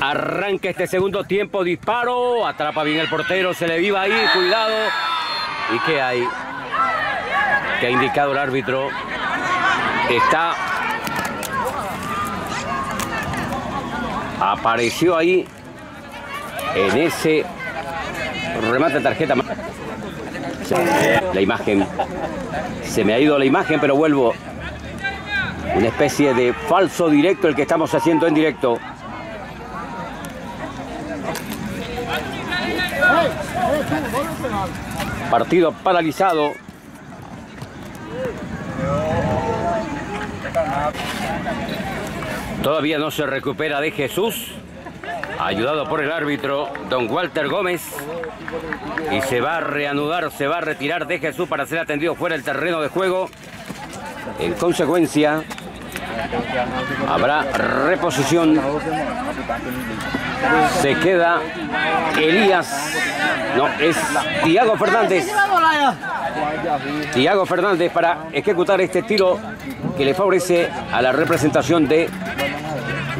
Arranca este segundo tiempo, disparo, atrapa bien el portero, se le viva ahí, cuidado. ¿Y qué hay? ¿Qué ha indicado el árbitro? Está... Apareció ahí en ese remate tarjeta. La imagen. Se me ha ido la imagen, pero vuelvo. Una especie de falso directo el que estamos haciendo en directo. Partido paralizado. Todavía no se recupera de Jesús. Ayudado por el árbitro, don Walter Gómez. Y se va a reanudar, se va a retirar de Jesús para ser atendido fuera del terreno de juego. En consecuencia, habrá reposición. Se queda Elías. No, es Tiago Fernández. Tiago Fernández para ejecutar este tiro que le favorece a la representación de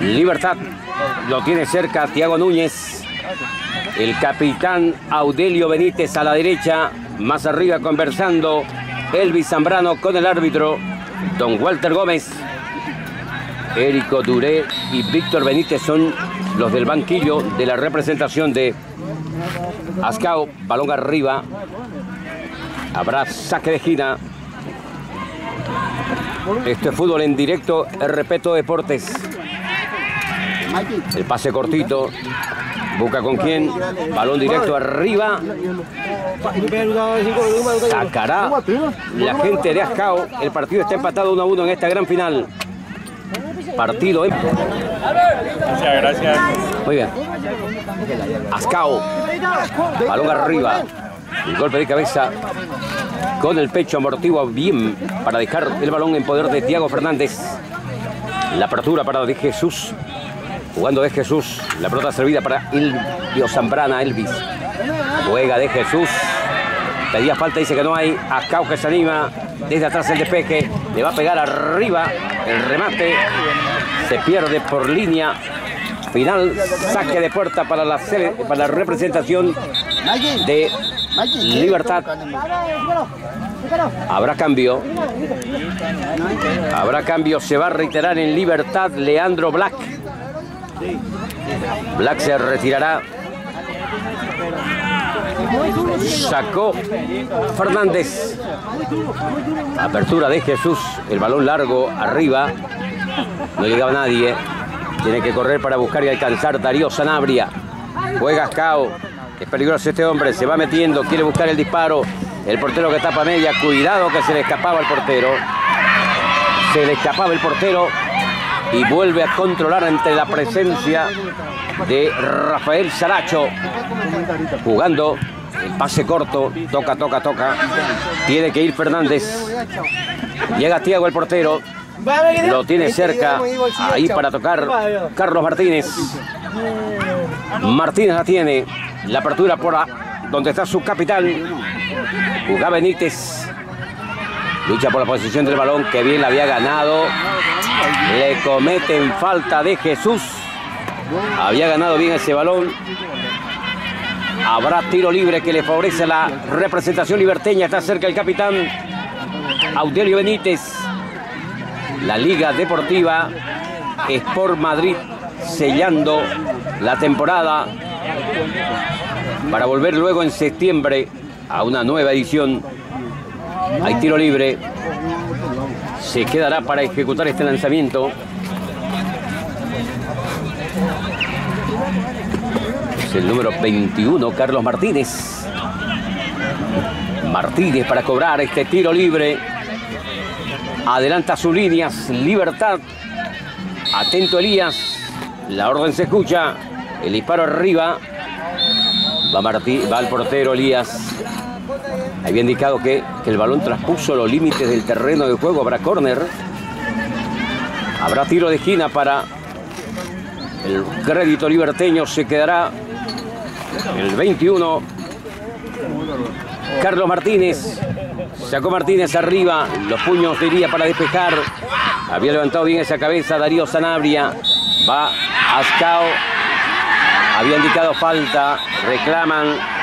Libertad. Lo tiene cerca Tiago Núñez. El capitán Audelio Benítez a la derecha. Más arriba conversando Elvis Zambrano con el árbitro. Don Walter Gómez. Érico Duré y Víctor Benítez son los del banquillo de la representación de Ascao. Balón arriba. Habrá saque de gira. Este es fútbol en directo, Repeto Deportes. El pase cortito. Busca con quién. Balón directo arriba. Sacará la gente de Ascao. El partido está empatado 1 a 1 en esta gran final. Partido en... Muchas gracias. Muy bien. Ascao. Balón arriba. El golpe de cabeza con el pecho amortiguo bien para dejar el balón en poder de Tiago Fernández. La apertura para de Jesús. Jugando de Jesús. La pelota servida para Elvio Zambrana, Elvis. Juega de Jesús. Pedía falta, dice que no hay. Ascao que se anima. Desde atrás el despeje. Le va a pegar arriba. El remate. Se pierde por línea. Final, saque de puerta para la, para la representación de Libertad. Habrá cambio. Habrá cambio. Se va a reiterar en Libertad Leandro Black. Black se retirará. Sacó Fernández. Apertura de Jesús. El balón largo arriba. No llegaba nadie. Tiene que correr para buscar y alcanzar Darío Sanabria. Juega Ascao. Es peligroso este hombre. Se va metiendo. Quiere buscar el disparo. El portero que tapa media. Cuidado que se le escapaba al portero. Se le escapaba el portero. Y vuelve a controlar ante la presencia de Rafael Saracho. Jugando. El pase corto. Toca, toca, toca. Tiene que ir Fernández. Llega Tiago el portero. Lo tiene cerca, ahí para tocar Carlos Martínez. Martínez la tiene, la apertura por donde está su capitán, Jugá Benítez. Lucha por la posición del balón, que bien la había ganado. Le cometen falta de Jesús. Había ganado bien ese balón. Habrá tiro libre que le favorece a la representación liberteña. Está cerca el capitán Audelio Benítez la Liga Deportiva Sport Madrid sellando la temporada para volver luego en septiembre a una nueva edición. Hay tiro libre. Se quedará para ejecutar este lanzamiento. Es el número 21, Carlos Martínez. Martínez para cobrar este tiro libre. Adelanta sus líneas, libertad. Atento Elías. La orden se escucha. El disparo arriba. Va, Martí, va portero Elías. Había indicado que, el balón traspuso los límites del terreno de juego. Habrá córner. Habrá tiro de esquina para el crédito liberteño. Se quedará el 21. Carlos Martínez. Sacó Martínez arriba. Los puños de iría para despejar. Había levantado bien esa cabeza Darío Sanabria. Va Ascao. Había indicado falta. Reclaman.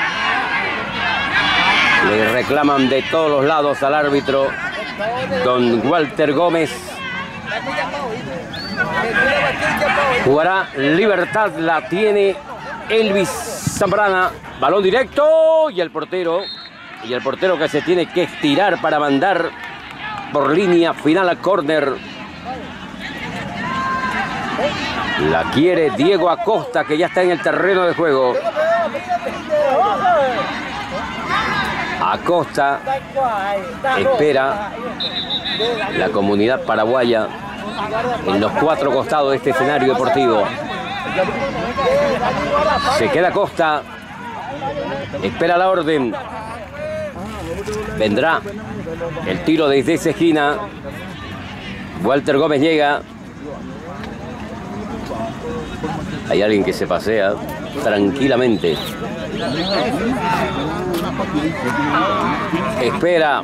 Le reclaman de todos los lados al árbitro. Don Walter Gómez. Jugará Libertad. La tiene Elvis Zambrana. Balón directo. Y el portero. Y el portero que se tiene que estirar para mandar por línea final a córner. La quiere Diego Acosta, que ya está en el terreno de juego. Acosta espera la comunidad paraguaya en los cuatro costados de este escenario deportivo. Se queda Acosta, espera la orden. Vendrá el tiro desde esa esquina. Walter Gómez llega. Hay alguien que se pasea tranquilamente. Espera.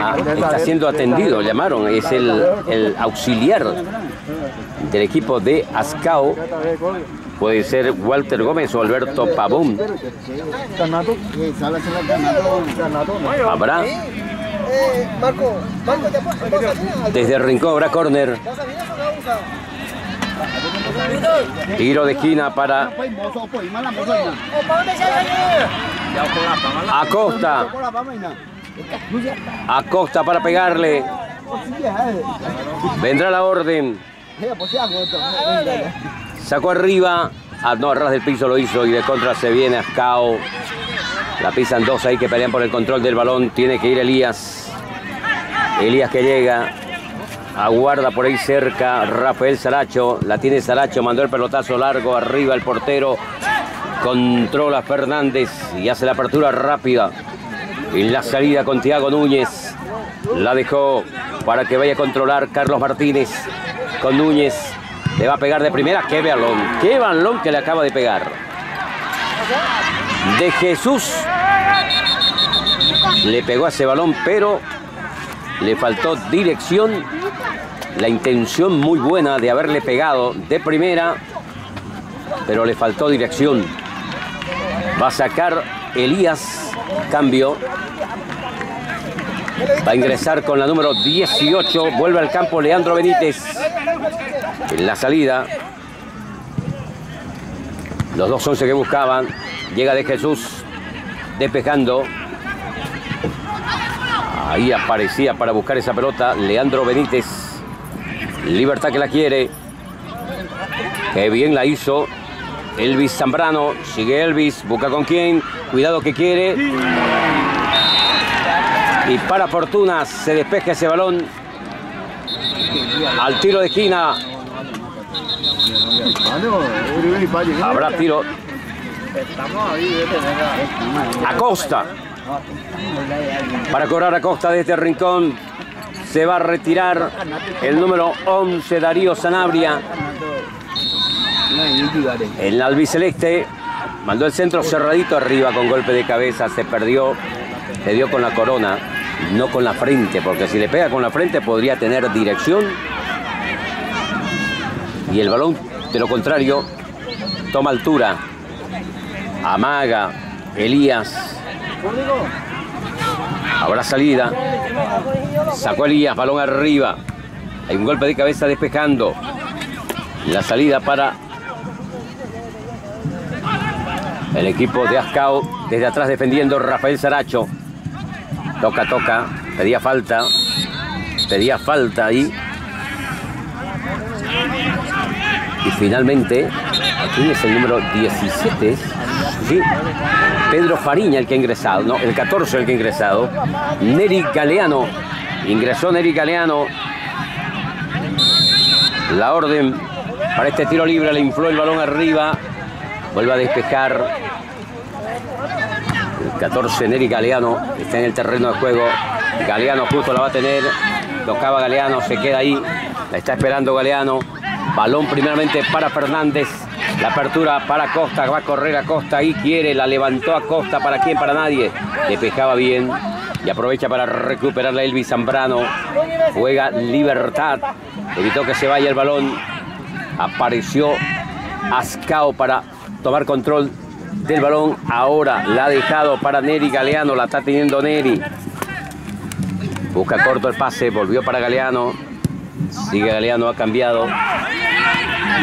Ah, está siendo atendido, llamaron. Es el, el auxiliar del equipo de Ascao. Puede ser Walter Gómez o Alberto Pavón. Habrá. Desde el rincón habrá córner. Tiro de esquina para Acosta. Acosta para pegarle. Vendrá la orden. Sacó arriba. Ah, no, arras del piso lo hizo y de contra se viene Ascao. La pisan dos ahí que pelean por el control del balón. Tiene que ir Elías. Elías que llega. Aguarda por ahí cerca Rafael Saracho. La tiene Saracho. Mandó el pelotazo largo. Arriba el portero. Controla Fernández y hace la apertura rápida. Y la salida con Tiago Núñez. La dejó para que vaya a controlar Carlos Martínez con Núñez. Le va a pegar de primera. ¡Qué balón! ¡Qué balón que le acaba de pegar! De Jesús. Le pegó a ese balón, pero le faltó dirección. La intención muy buena de haberle pegado de primera, pero le faltó dirección. Va a sacar Elías, cambio. Va a ingresar con la número 18. Vuelve al campo Leandro Benítez. En la salida. Los dos once que buscaban. Llega de Jesús. Despejando. Ahí aparecía para buscar esa pelota Leandro Benítez. Libertad que la quiere. Qué bien la hizo. Elvis Zambrano. Sigue Elvis. Busca con quién. Cuidado que quiere. Y para fortuna se despeja ese balón. Al tiro de esquina. Habrá tiro. Acosta. Para cobrar Acosta desde el rincón. Se va a retirar el número 11, Darío Sanabria. El albiceleste mandó el centro cerradito arriba con golpe de cabeza. Se perdió. Se dio con la corona, no con la frente, porque si le pega con la frente podría tener dirección. Y el balón, de lo contrario, toma altura. Amaga, Elías. Habrá salida. Sacó Elías, balón arriba. Hay un golpe de cabeza despejando. La salida para el equipo de Ascao. Desde atrás defendiendo Rafael Saracho. Toca, toca. Pedía falta. Pedía falta ahí. Y finalmente, aquí es el número 17. Sí. Pedro Fariña el que ha ingresado. No, el 14 el que ha ingresado. Neri Galeano. Ingresó Neri Galeano. La orden para este tiro libre. Le infló el balón arriba. Vuelve a despejar. El 14 Neri Galeano está en el terreno de juego. Galeano justo la va a tener. Tocaba Galeano, se queda ahí. La está esperando Galeano. Balón primeramente para Fernández. La apertura para Costa. Va a correr a Costa. Ahí quiere. La levantó a Costa. ¿Para quién? Para nadie. Despejaba bien. Y aprovecha para recuperar a Elvis Zambrano. Juega Libertad. Evitó que se vaya el balón. Apareció Ascao para tomar control del balón. Ahora la ha dejado para Neri Galeano. La está teniendo Neri. Busca corto el pase. Volvió para Galeano. Sigue Galeano. Ha cambiado.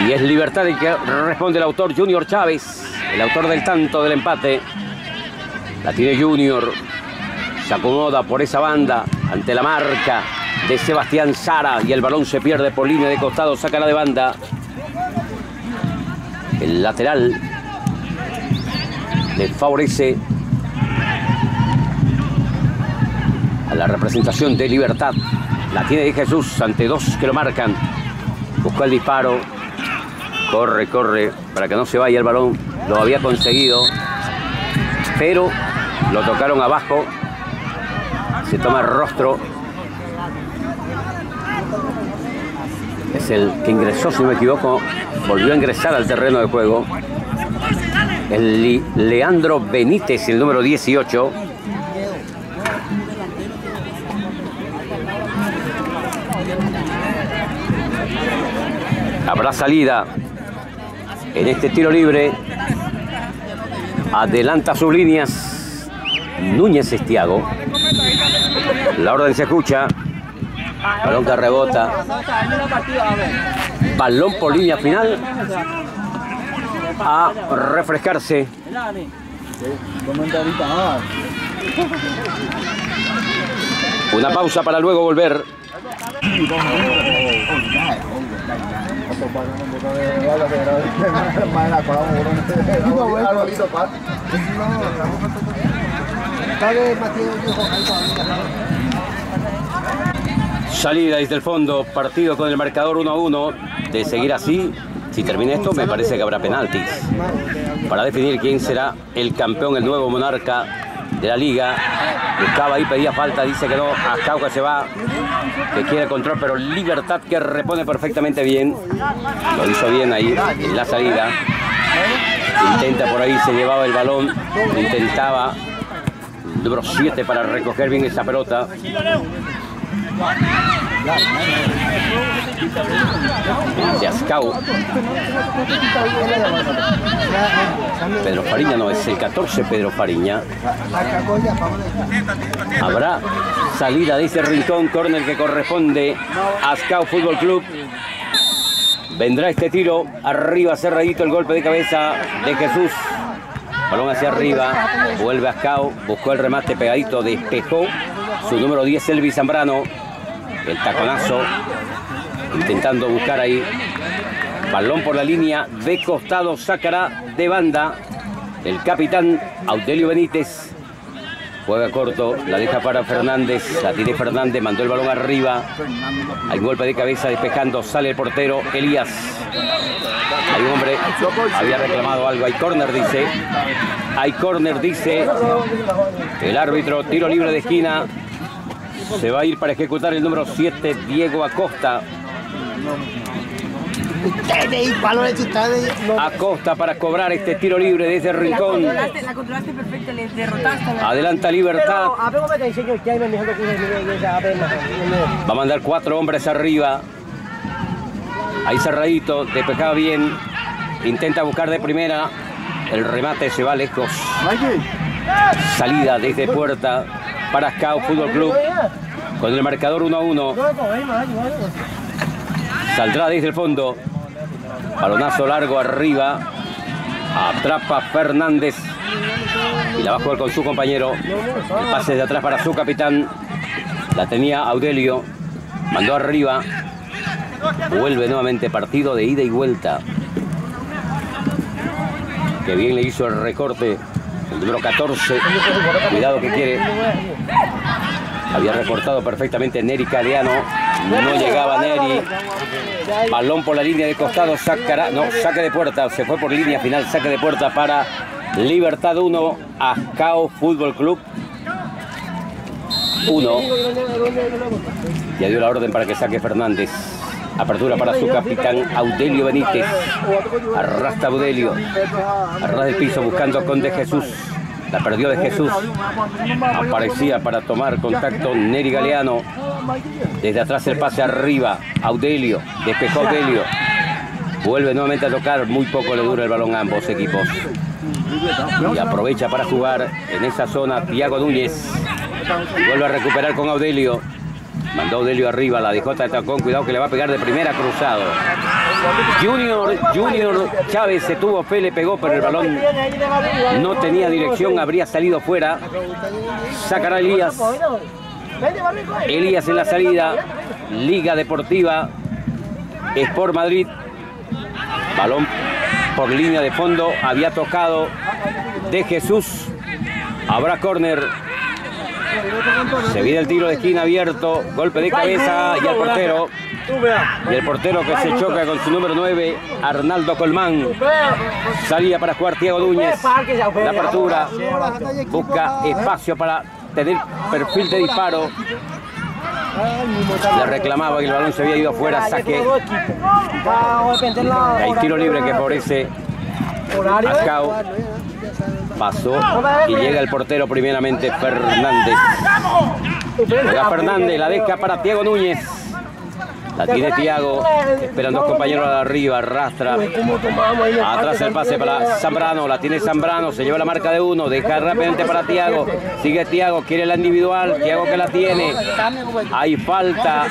Y es Libertad el que responde el autor Junior Chávez. El autor del tanto del empate. La tiene Junior. Se acomoda por esa banda ante la marca de Sebastián Sara y el balón se pierde por línea de costado, saca la de banda. El lateral le favorece a la representación de Libertad. La tiene de Jesús ante dos que lo marcan. Buscó el disparo. Corre, corre para que no se vaya el balón. Lo había conseguido. Pero lo tocaron abajo. Se toma el rostro. Es el que ingresó, si no me equivoco. Volvió a ingresar al terreno de juego. El Leandro Benítez, el número 18. Habrá salida en este tiro libre. Adelanta sus líneas Núñez Estiago. La orden se escucha. Balón que rebota. Balón por línea final. A refrescarse. Una pausa para luego volver. Salida desde el fondo, partido con el marcador 1 a 1. De seguir así, si termina esto, me parece que habrá penaltis. Para definir quién será el campeón, el nuevo monarca de la liga. Buscaba ahí, pedía falta, dice que no. Ascauca se va, que quiere control, pero Libertad que repone perfectamente bien. Lo hizo bien ahí en la salida. Intenta por ahí, se llevaba el balón, intentaba número 7 para recoger bien esa pelota. De Ascau. Pedro Fariña no, es el 14 Pedro Fariña. Habrá salida de ese rincón, córner que corresponde a Ascau Fútbol Club. Vendrá este tiro, arriba cerradito el golpe de cabeza de Jesús. Balón hacia arriba, vuelve Ascau, buscó el remate pegadito, despejó su número 10 Elvis Zambrano. El taconazo, intentando buscar ahí. Balón por la línea de costado, sacará de banda el capitán Audelio Benítez. Juega corto, la deja para Fernández, la tiene Fernández, mandó el balón arriba. Hay golpe de cabeza despejando, sale el portero Elías. Hay un hombre, había reclamado algo, hay córner dice. Hay córner dice el árbitro, tiro libre de esquina. Se va a ir para ejecutar el número 7, Diego Acosta. Acosta para cobrar este tiro libre desde el rincón. La controlaste perfecto, le derrotaste. Adelanta Libertad. Va a mandar cuatro hombres arriba. Ahí cerradito, despejaba bien. Intenta buscar de primera. El remate se va lejos. Salida desde puerta para Scout Fútbol Club. Con el marcador 1 a 1. Saldrá desde el fondo. Balonazo largo arriba. Atrapa Fernández. Y la va a jugar con su compañero. El pase de atrás para su capitán. La tenía Audelio. Mandó arriba. Vuelve nuevamente partido de ida y vuelta. Que bien le hizo el recorte. El número 14. Cuidado que quiere. Había recortado perfectamente Neri Caleano. No llegaba Neri. Balón por la línea de costado. Sacará. No, saque de puerta. Se fue por línea final. Saque de puerta para Libertad 1. Ascao Fútbol Club 1. Ya dio la orden para que saque Fernández. Apertura para su capitán Audelio Benítez. Arrastra Audelio. Arrastra el piso buscando con De Jesús. La perdió de Jesús. Aparecía para tomar contacto Neri Galeano. Desde atrás el pase arriba. Audelio. Despejó Audelio. Vuelve nuevamente a tocar. Muy poco le dura el balón a ambos equipos. Y aprovecha para jugar en esa zona Tiago Núñez. Vuelve a recuperar con Audelio. Mandó Audelio arriba, la dejó de tacón. Cuidado que le va a pegar de primera cruzado. Junior, Junior Chávez se tuvo fe, le pegó, pero el balón no tenía dirección, habría salido fuera. Sacará Elías. Elías en la salida. Liga Deportiva. Sport Madrid. Balón por línea de fondo. Había tocado de Jesús. Habrá córner. Se viene el tiro de esquina abierto. Golpe de cabeza y al portero. Y el portero que se choca con su número 9, Arnaldo Colmán. Salía para jugar Tiago Núñez. La apertura. Busca espacio para tener perfil de disparo. Le reclamaba que el balón se había ido afuera, saque. Hay tiro libre que favorece a Cao. Pasó y llega el portero primeramente Fernández. Llega Fernández, la deja para Tiago Núñez. La tiene Tiago, esperan dos compañeros de arriba, arrastra. Atrás el pase para Zambrano, la tiene Zambrano, se lleva la marca de uno, deja rápidamente para Tiago. Sigue Tiago, quiere la individual, Tiago que la tiene. Hay falta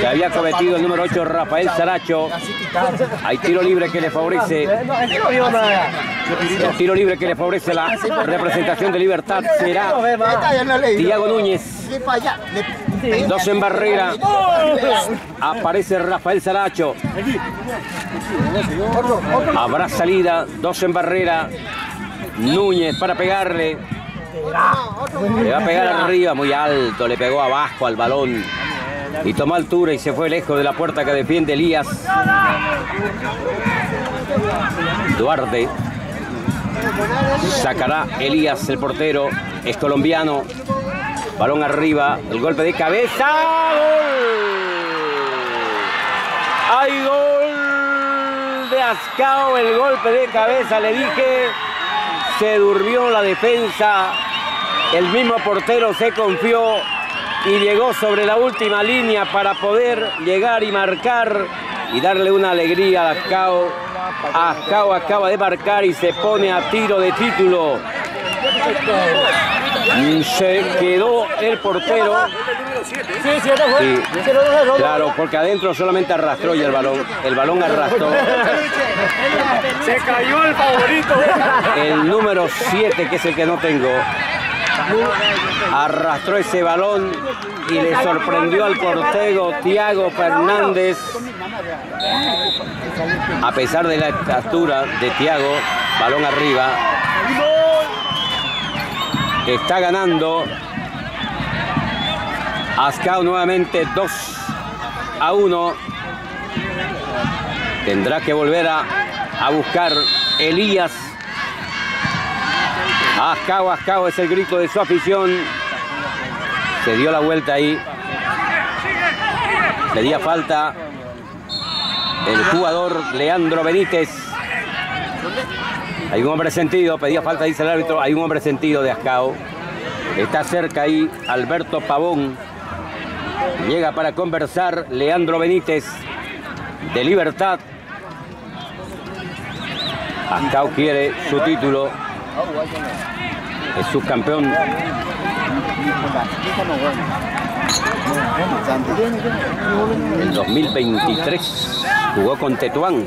que había cometido el número 8 Rafael Saracho. Hay tiro libre que le favorece. El tiro libre que le favorece la representación de Libertad será Tiago Núñez. Dos en barrera. Aparece Rafael Saracho. Habrá salida. Dos en barrera. Núñez para pegarle. Le va a pegar arriba, muy alto. Le pegó abajo al balón. Y tomó altura y se fue lejos de la puerta que defiende Elías. Duarte. Sacará Elías, el portero. Es colombiano. Balón arriba, el golpe de cabeza. ¡Gol! ¡Hay gol de Ascao! El golpe de cabeza, le dije. Se durmió la defensa. El mismo portero se confió y llegó sobre la última línea para poder llegar y marcar y darle una alegría a Ascao. Ascao acaba de marcar y se pone a tiro de título. Se quedó el portero. Sí, claro, porque adentro solamente arrastró y el balón, el balón arrastró. Se cayó el favorito. El número 7, que es el que no tengo, arrastró ese balón y le sorprendió al portero Tiago Fernández. A pesar de la estatura de Tiago, balón arriba, está ganando Ascao nuevamente 2 a 1. Tendrá que volver a, a buscar Elías. Ascao, Ascao es el grito de su afición. Se dio la vuelta ahí. Pedía falta el jugador Leandro Benítez. Hay un hombre sentido, pedía falta, dice el árbitro, hay un hombre sentido de Ascao. Está cerca ahí Alberto Pavón. Llega para conversar Leandro Benítez de Libertad. Ascao quiere su título. Es subcampeón. El 2023 jugó con Tetuán.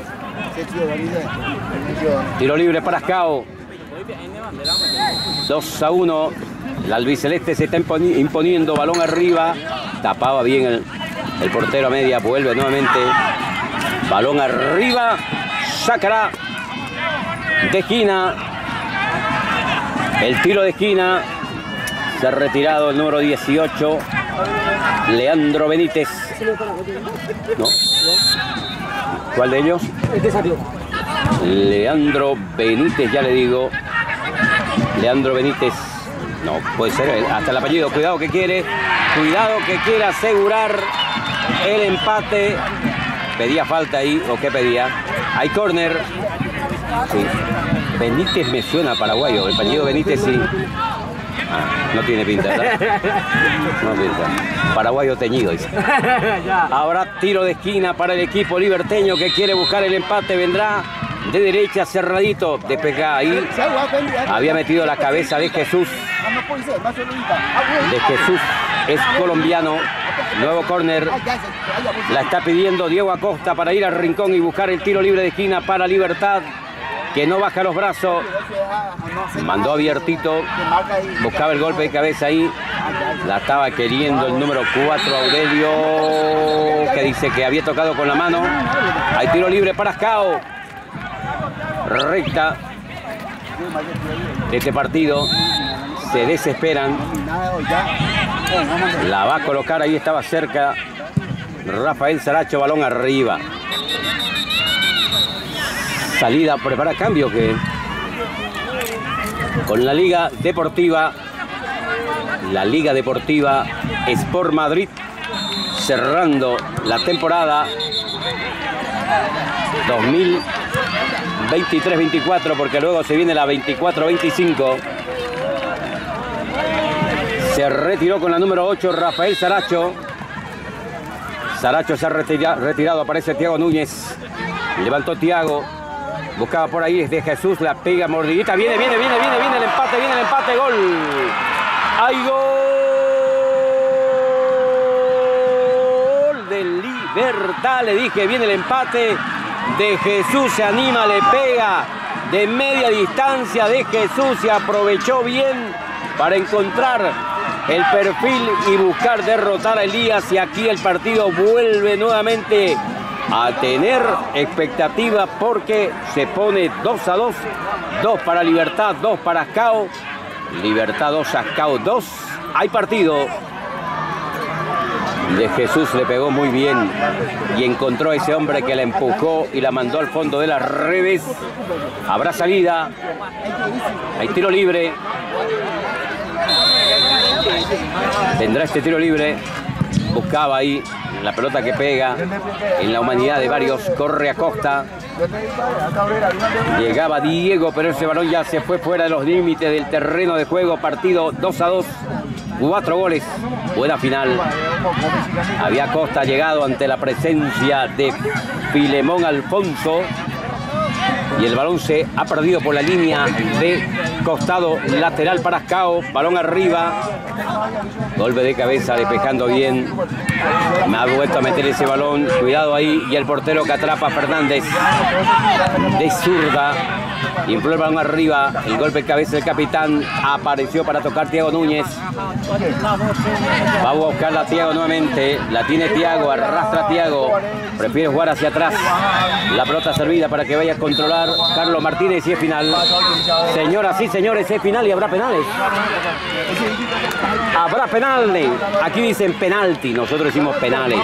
Tiro libre para Ascao. 2 a 1. El albiceleste se está imponiendo. Balón arriba. Tapaba bien el, el portero a media. Vuelve nuevamente. Balón arriba. Sacará de esquina. El tiro de esquina. Se ha retirado el número 18. Leandro Benítez. ¿No? ¿Cuál de ellos? Leandro Benítez, ya le digo. Leandro Benítez. No, puede ser hasta el apellido. Cuidado que quiere. Cuidado que quiere asegurar el empate. Pedía falta ahí, o qué pedía. Hay córner. Sí. Benítez me suena paraguayo. El apellido Benítez sí. Ah, no tiene pinta, ¿verdad? No pinta. Paraguayo teñido, dice. Habrá tiro de esquina para el equipo liberteño que quiere buscar el empate. Vendrá de derecha cerradito. Despega ahí. Había metido la cabeza de Jesús. De Jesús es colombiano. Nuevo córner. La está pidiendo Diego Acosta para ir al rincón y buscar el tiro libre de esquina para Libertad. Que no baja los brazos. Mandó abiertito. Buscaba el golpe de cabeza ahí. La estaba queriendo el número 4, Aurelio. Que dice que había tocado con la mano. Hay tiro libre para Ascao. Recta. Este partido. Se desesperan. La va a colocar, ahí estaba cerca Rafael Saracho, balón arriba. Salida, prepara cambio que con la Liga Deportiva, la Liga Deportiva Sport Madrid, cerrando la temporada 2023-24, porque luego se viene la 24-25. Se retiró con la número 8 Rafael Saracho. Saracho se ha retira- retirado, aparece Tiago Núñez. Levantó Tiago. Buscaba por ahí desde Jesús, la pega mordidita. Viene, viene, viene, viene, viene el empate, viene el empate, gol. ¡Hay gol de Libertad! Le dije, viene el empate de Jesús, se anima, le pega de media distancia de Jesús, se aprovechó bien para encontrar el perfil y buscar derrotar a Elías y aquí el partido vuelve nuevamente a tener expectativa porque se pone 2 a 2, 2 para Libertad, 2 para Ascao, Libertad 2, Ascao 2, hay partido. De Jesús le pegó muy bien y encontró a ese hombre que la empujó y la mandó al fondo de las redes. Habrá salida, hay tiro libre. Tendrá este tiro libre. Buscaba ahí la pelota que pega en la humanidad de varios. Corre a costa. Llegaba Diego, pero ese balón ya se fue fuera de los límites del terreno de juego. Partido 2 a 2. Cuatro goles. Buena final. Había Costa llegado ante la presencia de Filemón Alfonso. Y el balón se ha perdido por la línea de costado lateral para Ascao. Balón arriba. Golpe de cabeza, despejando bien. Me ha vuelto a meter ese balón. Cuidado ahí. Y el portero que atrapa Fernández. De zurda. Infló el balón arriba. El golpe de cabeza del capitán. Apareció para tocar Tiago Núñez. Va a buscar a Tiago nuevamente. La tiene Tiago. Arrastra Tiago. Prefiere jugar hacia atrás. La pelota servida para que vaya a controlar Carlos Martínez y es final. Señoras y señores, es final y habrá penales. Habrá penales. Aquí dicen penalti, nosotros decimos penales.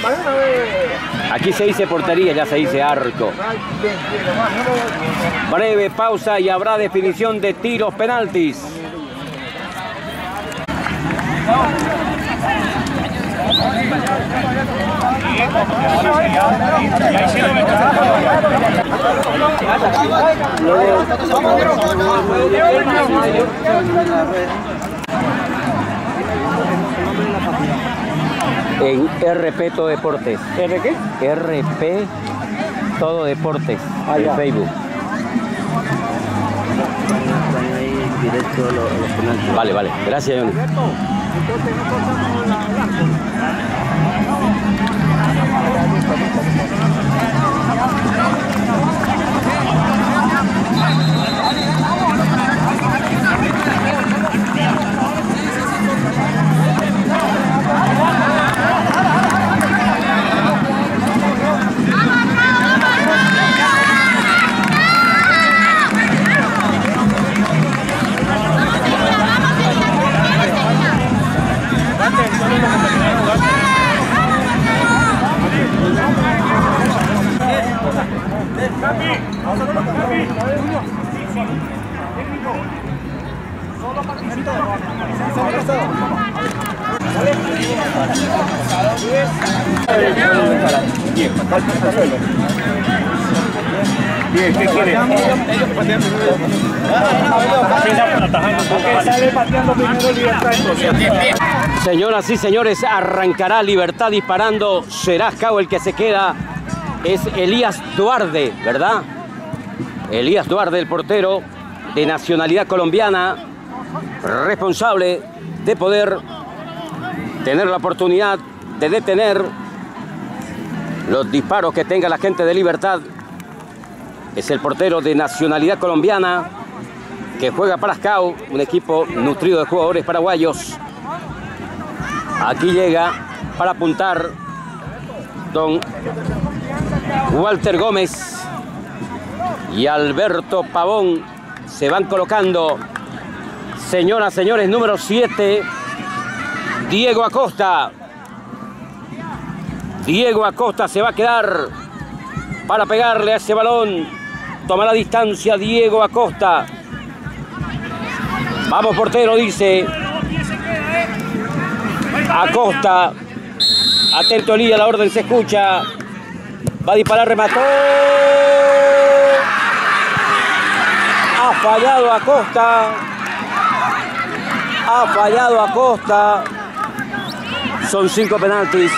Aquí se dice portería, ya se dice arco. Breve pausa y habrá definición de tiros penaltis. En RP Todo Deportes. ¿R qué? RP Todo Deportes. Ah, en Vale, vale. Gracias. Bien, ¿qué quiere? Señoras y señores, arrancará Libertad disparando. Será Jao el que se queda es Elías Duarte, ¿verdad? Elías Duarte, el portero de nacionalidad colombiana, responsable de poder tener la oportunidad de detener los disparos que tenga la gente de Libertad. Es el portero de nacionalidad colombiana que juega para Ascao, un equipo nutrido de jugadores paraguayos. Aquí llega para apuntar don Walter Gómez y Alberto Pavón se van colocando. Señoras, señores, número 7, Diego Acosta. Diego Acosta se va a quedar para pegarle a ese balón. Toma la distancia Diego Acosta. Vamos portero, dice. Acosta. Atento Elías, la orden se escucha. Va a disparar, remató. Ha fallado Acosta. Ha fallado Acosta. Son cinco penaltis.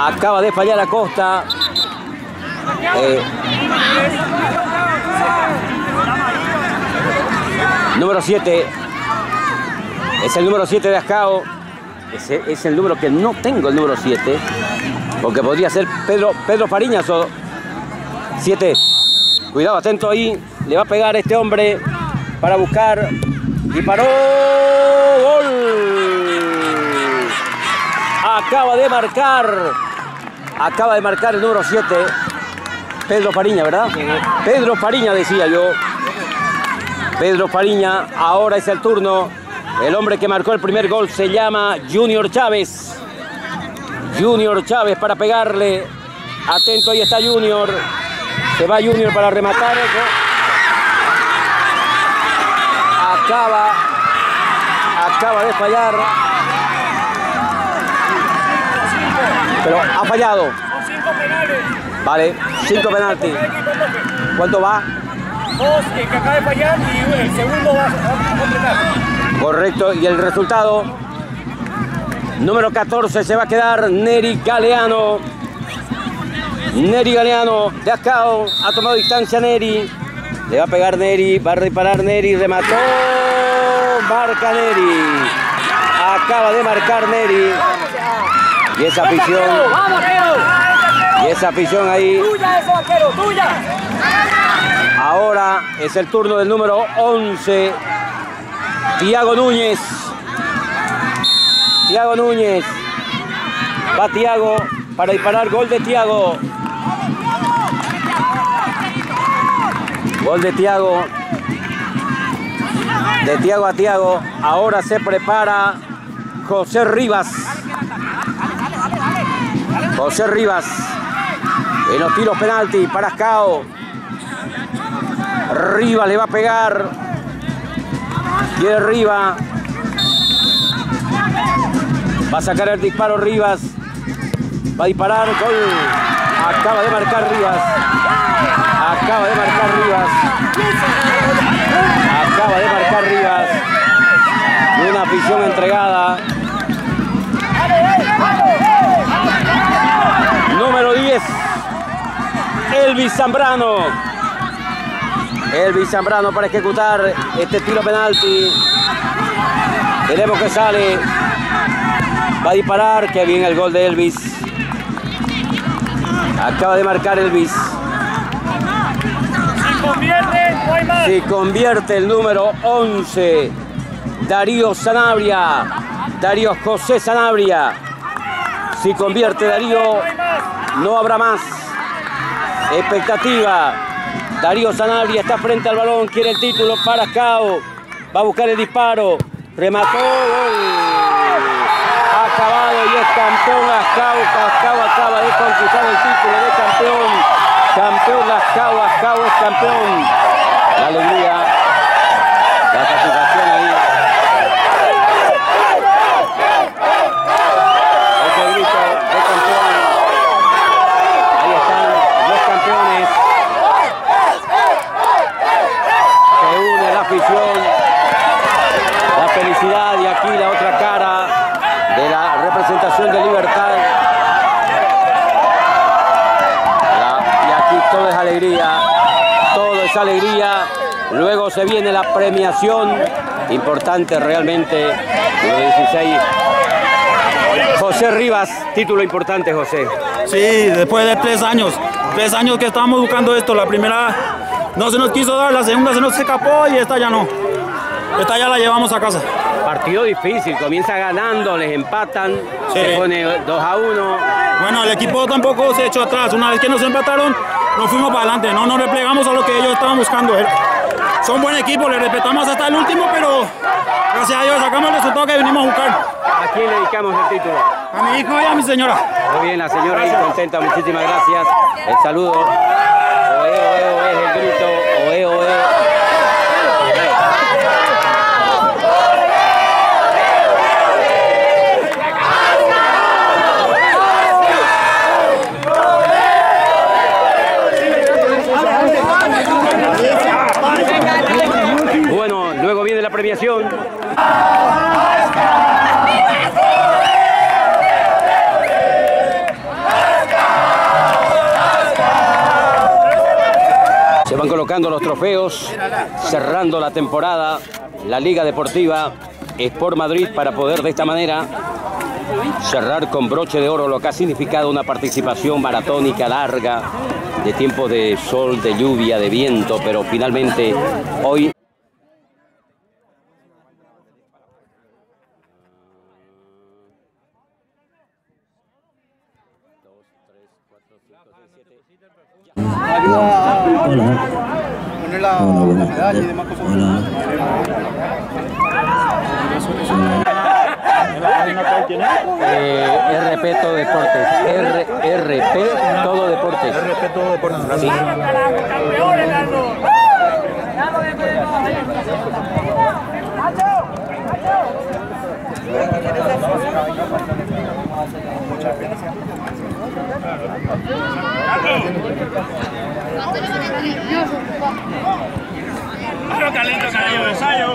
Acaba de fallar Acosta. Eh, número 7. Es el número 7 de Ascao. Ese es el número que no tengo, el número 7. Porque podría ser Pedro, Pedro Fariñas o 7. Cuidado, atento ahí. Le va a pegar este hombre para buscar. Y paró. Gol. Acaba de marcar. Acaba de marcar el número 7. Pedro Fariña, ¿verdad? Pedro Fariña decía yo. Pedro Fariña, ahora es el turno. El hombre que marcó el primer gol se llama Junior Chávez. Junior Chávez para pegarle. Atento, ahí está Junior. Se va Junior para rematar. Acaba. Acaba de fallar. Pero ha fallado. Son cinco penales. Vale, cinco penaltis. ¿Cuánto va? Dos el que acaba de fallar y el segundo va a completar. Correcto, y el resultado. Número 14 se va a quedar Neri Galeano. Neri Galeano de Acao. Ha tomado distancia Neri. Le va a pegar Neri. Va a disparar Neri. Remató. Marca Neri. Acaba de marcar Neri. Y esa afición. Y esa afición ahí. Tuya ese vaquero, tuya. Ahora es el turno del número 11, Tiago Núñez. Tiago Núñez. Va Tiago para disparar. Gol de Tiago. Gol de Tiago. De Tiago a Tiago. Ahora se prepara José Rivas. José Rivas. En los tiros penalti para Ascao. Rivas le va a pegar. Quiere Rivas. Va a sacar el disparo Rivas. Va a disparar. Gol. Acaba de marcar Rivas. Acaba de marcar Rivas. Acaba de marcar Rivas. Y una afición entregada. Número 10. Elvis Zambrano. Elvis Zambrano para ejecutar este tiro penalti. Veremos que sale. Va a disparar. Qué bien el gol de Elvis. Acaba de marcar Elvis. Si convierte, no hay más. Si convierte el número 11. Darío Sanabria. Darío José Sanabria. Si convierte Darío, no habrá más. Expectativa. Darío Sanabria está frente al balón, quiere el título para Cao. Va a buscar el disparo. Remató. Gol. Ha acabado y es campeón Ascao. Ascao acaba de conquistar el título de campeón. Campeón Ascao. Ascao es campeón. La alegría. La satisfacción ahí. Ese grito de campeón. Ahí están los campeones. alegría, todo es alegría. Luego se viene la premiación, importante realmente, número 16. José Rivas, título importante, José. Sí, después de tres años, tres años que estábamos buscando esto, la primera no se nos quiso dar, la segunda se nos escapó y esta ya no. Esta ya la llevamos a casa. Partido difícil, comienza ganando, les empatan, Sí. se pone 2 a 1. Bueno, el equipo tampoco se echó atrás. Una vez que nos empataron, nos fuimos para adelante. No nos replegamos a lo que ellos estaban buscando. Son buen equipo, le respetamos hasta el último, pero gracias a Dios sacamos el resultado que venimos a buscar. ¿A quién le dedicamos el título? A mi hijo y a mi señora. Muy bien, la señora ahí contenta, muchísimas gracias. El saludo. Oe, oe, oe, es el grito. Oe, oe. Bueno, luego viene la premiación. Se van colocando los trofeos, cerrando la temporada, la Liga Deportiva Sport Madrid para poder de esta manera cerrar con broche de oro lo que ha significado una participación maratónica larga, de tiempo de sol, de lluvia, de viento, pero finalmente hoy Hola. Hola, buenas tardes. Hola. eh, RP Todo Deportes, R, RP Todo Deportes. Sí. ¡Campeones, Nardo! ¡Claro, Carlito, carajo, ensayo!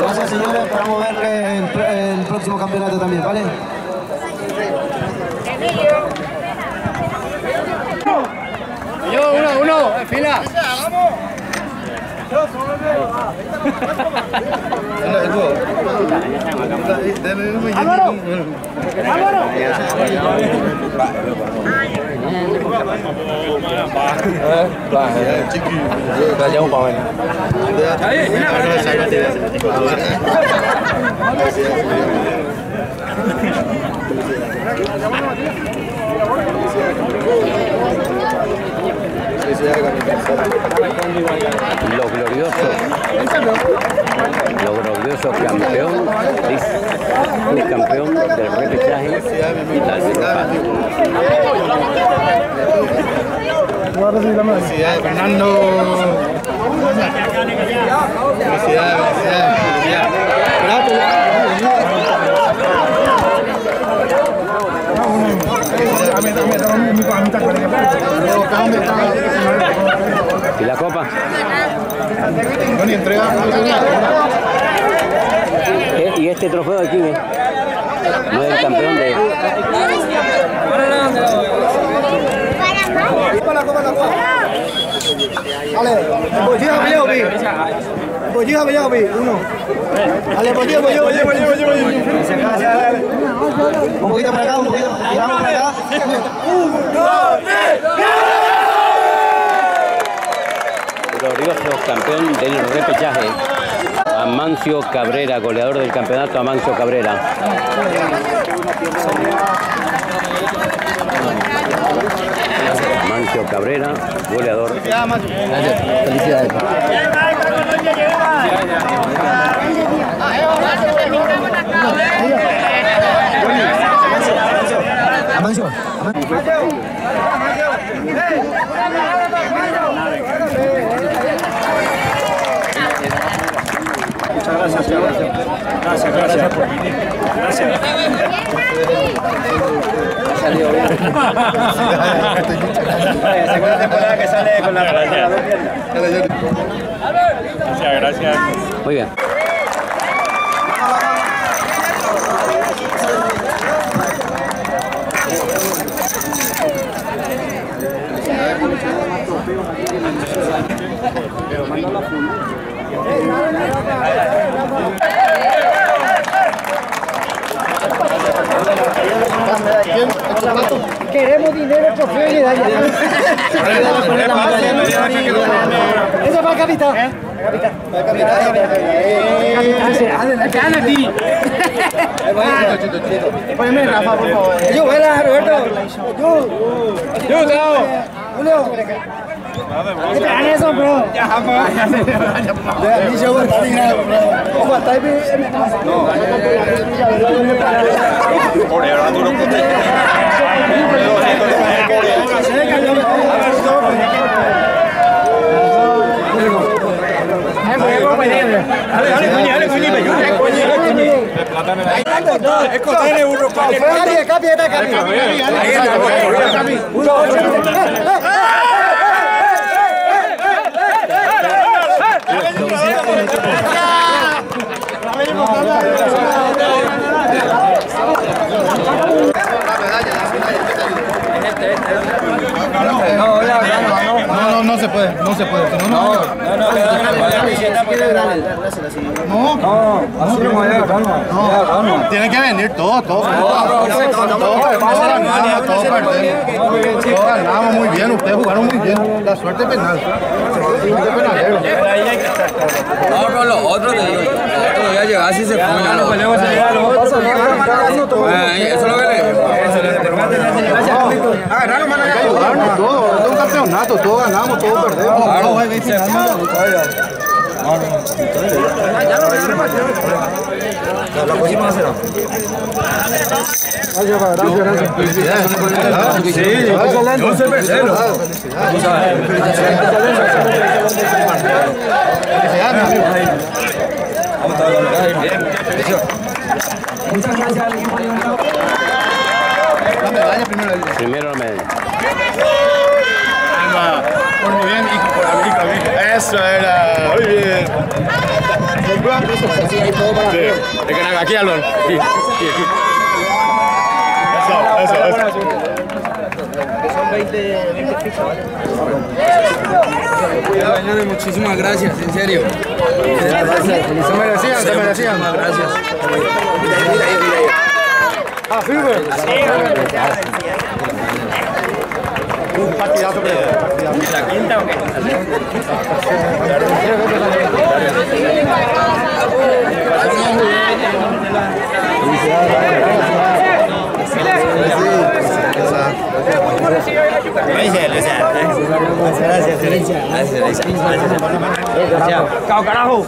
Gracias señores, esperamos verle el, el próximo campeonato también, ¿vale? Yo, uno, uno, en fila. Lo glorioso, lo glorioso campeón, es campeón del repechaje, la Alberroja. Felicidades, Fernando. ¿Y la copa? Y entrega. Eh, ¿Y este trofeo de quién es? Campeón de... Uno. Dale. Un poquito para acá, un poquito. Acá. glorioso campeón del repechaje. Amancio Cabrera, goleador del campeonato Amancio Cabrera. Amancio Cabrera, goleador. Felicidades. Amancio. Muchas gracias, señor. Gracias, gracias por venir. Gracias. Segunda temporada que sale con la con las dos piernas. Gracias, gracias. Muy bien. Queremos dinero, trofeo y medalla. Para el capitán. Ti. Poneme Rafa, por favor. Yo, vuela, Roberto. Yo. Yo, chao. Julio. ¿Qué te dan eso, bro? Ya, Ya, ni yo voy a estar en nada, bro. Ojo, está ahí. No. Cambia, cambia, No, no, no se puede, no se puede. No, no, no. No, no, no. Tiene que venir todo, todo. Todos ganamos, todos perdemos. Todos ganamos muy bien, ustedes jugaron muy bien. La suerte penal. No, pero los otros te digo, los otros ya llegar si se ponen los otros. Eso es lo que le Ganamos todo, es un campeonato, todos ganamos, todos perdemos. La próxima será. Primero la medalla. Muy bien, hijo, por amigo, amigo. Eso era, muy bien. Sí, es que aquí, Álvaro. Aquí, aquí, aquí. Eso, eso, eso. Muchísimas gracias, en serio. Se merecían, se merecían. Gracias. Un partidazo, pero. ¿La quinta o qué? ¡Cao carajo!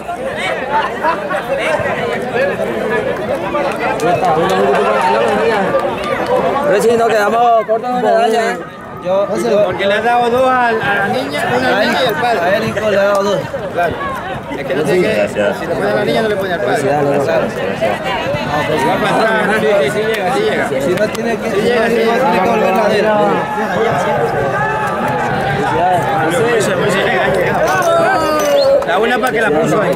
Pero si nos quedamos cortos de medalla. Yo, Porque le has dado dos a la a la niña, una niña y al padre. a él le he dado dos. Es que no tiene que. Si le pone a la niña, no le pone al padre. Claro. Si va para atrás, sí, sí, sí llega, sí llega. Si no tiene que, Sí llega, sí tiene que llega. volver a él. La una para que la puso ahí.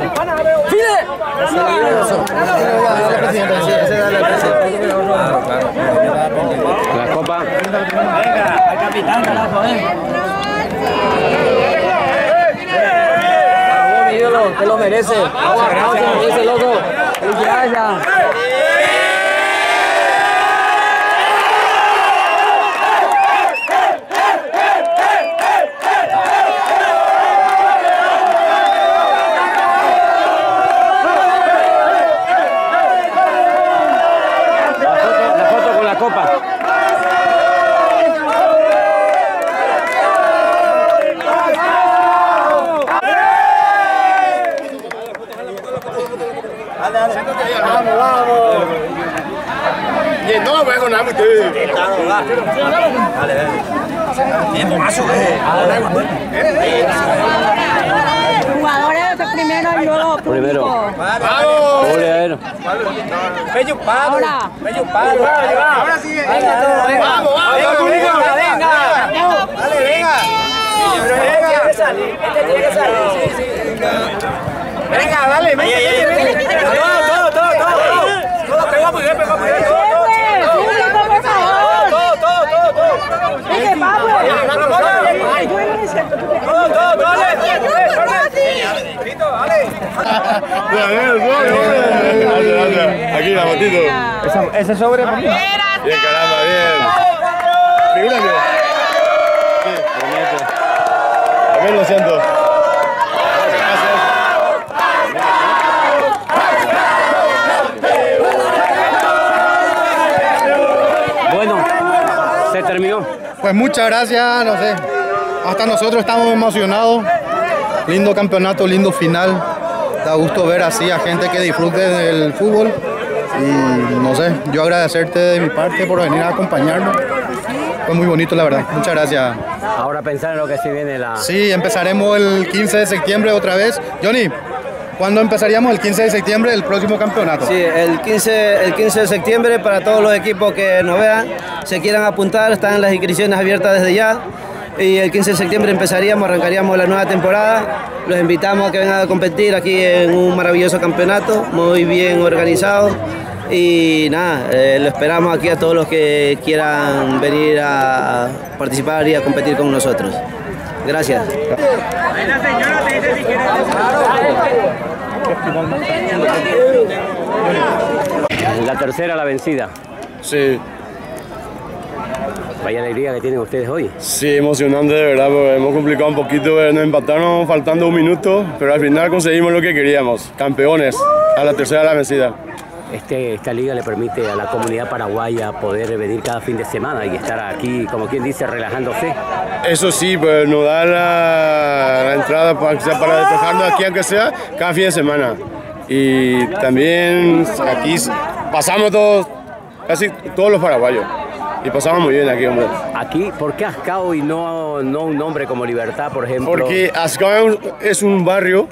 La Venga, al capitán, carajo, eh. Bravo, mi ídolo, te lo merece. Bravo, bravo, te lo merece, loco. Felicidades. La foto, la foto con la copa. Y no, voy a ganar ustedes. Jugadores de primero y luego Primero. público. Vamos. Bello palo. Ahora. Bello palo. Ahora sí. Venga, todo, venga. Vamos, vamos. Venga, venga. Dale, venga. Este tiene que salir. Este tiene que salir. Sí, sí. Venga, dale, venga. Todo, todo, todo, todo. Todo, pegó muy bien, pegó muy bien. Todo, todo. Público, por favor. Todo, todo, todo, todo. Vete, Pablo. Todo, todo, todo. Listo, dale. Aquí la fotito. Ese sobre. Bien, caramba, bien. Sí, promete. También lo siento. Bueno, se terminó. Pues muchas gracias, no sé. Hasta nosotros estamos emocionados. Lindo campeonato, lindo final. Da gusto ver así a gente que disfrute del fútbol. Y no sé, yo agradecerte de mi parte por venir a acompañarnos. Fue muy bonito, la verdad. Muchas gracias. Ahora pensar en lo que se viene la. Sí, empezaremos el 15 de septiembre otra vez. Johnny, ¿cuándo empezaríamos el 15 de septiembre el próximo campeonato? Sí, el 15, el 15 de septiembre para todos los equipos que nos vean, se quieran apuntar, están las inscripciones abiertas desde ya. Y el 15 de septiembre empezaríamos, arrancaríamos la nueva temporada. Los invitamos a que vengan a competir aquí en un maravilloso campeonato, muy bien organizado. Y nada, eh, lo esperamos aquí a todos los que quieran venir a participar y a competir con nosotros. Gracias. La tercera la vencida. Sí, Vaya alegría que tienen ustedes hoy. sí, emocionante de verdad, porque hemos complicado un poquito, nos empataron faltando un minuto, pero al final conseguimos lo que queríamos, campeones, a la tercera la vencida. Este, esta liga le permite a la comunidad paraguaya poder venir cada fin de semana y estar aquí, como quien dice, relajándose. Eso sí, pues nos da la, la entrada para, para despejarnos aquí, aunque sea, cada fin de semana. Y también aquí pasamos todos, casi todos los paraguayos, y pasamos muy bien aquí, hombre. Aquí, ¿por qué Ascao y no, no un nombre como Libertad, por ejemplo? Porque Ascao es un barrio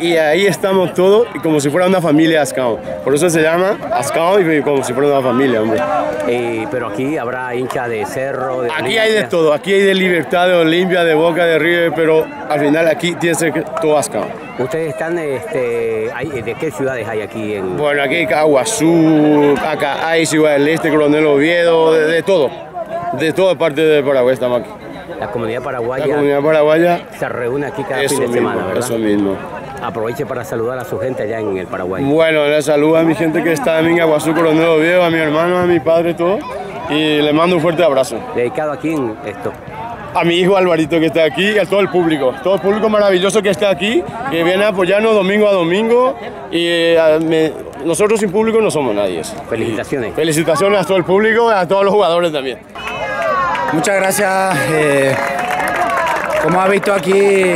y ahí estamos todos y como si fuera una familia Ascao. Por eso se llama Ascao y como si fuera una familia, hombre. Eh, pero aquí habrá hincha de Cerro, de Aquí hay de todo, aquí hay de Libertad, de Olimpia, de Boca, de River, pero al final aquí tiene que ser todo Ascao. ¿Ustedes están, este, hay- de qué ciudades hay aquí en...? Bueno, aquí hay Caguazú, acá hay Ciudad del Este, Coronel Oviedo, de, de todo. De toda parte de Paraguay estamos aquí. La comunidad paraguaya La comunidad paraguaya, se reúne aquí cada fin de mismo, semana, ¿verdad? eso mismo. Aproveche para saludar a su gente allá en el Paraguay. Bueno, le saludo a mi gente que está en Aguazú, Coronel Oviedo, a mi hermano, a mi padre, todo. Y le mando un fuerte abrazo. Dedicado aquí en esto. A mi hijo Alvarito que está aquí y a todo el público. Todo el público maravilloso que está aquí, que viene a apoyarnos domingo a domingo. Y eh, me- nosotros sin público no somos nadie. Felicitaciones. Felicitaciones a todo el público y a todos los jugadores también. Muchas gracias. eh, como has visto aquí,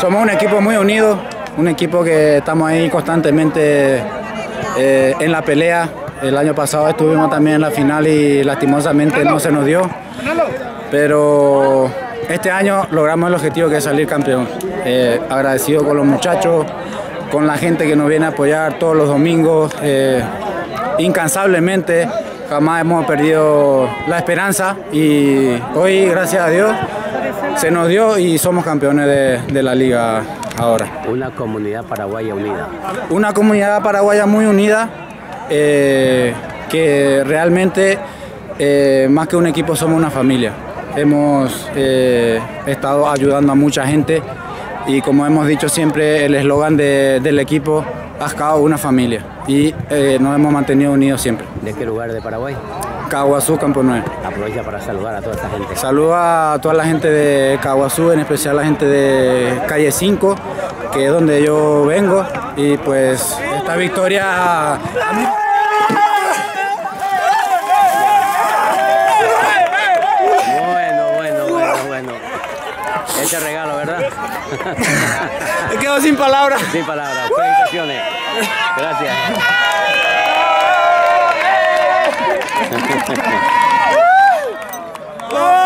somos un equipo muy unido, un equipo que estamos ahí constantemente eh, en la pelea. El año pasado estuvimos también en la final y lastimosamente no se nos dio. Pero este año logramos el objetivo que es salir campeón. Eh, agradecido con los muchachos, con la gente que nos viene a apoyar todos los domingos, eh, incansablemente. Jamás hemos perdido la esperanza y hoy, gracias a Dios, se nos dio y somos campeones de, de la liga ahora. Una comunidad paraguaya unida. Una comunidad paraguaya muy unida, eh, que realmente eh, más que un equipo somos una familia. Hemos eh, estado ayudando a mucha gente y como hemos dicho siempre, el eslogan de- del equipo, Ascao, una familia. Y nos hemos mantenido unidos siempre. ¿De qué lugar de Paraguay? Caguazú, Campo 9. Aprovecha para saludar a toda esta gente. Saludos a toda la gente de Caguazú, en especial a la gente de Calle 5, que es donde yo vengo. Y pues esta victoria a mí- Bueno, bueno, bueno, bueno. Este regalo, ¿verdad? me quedo sin palabras. Sin palabras. Felicitaciones. Gracias. ¡Gol!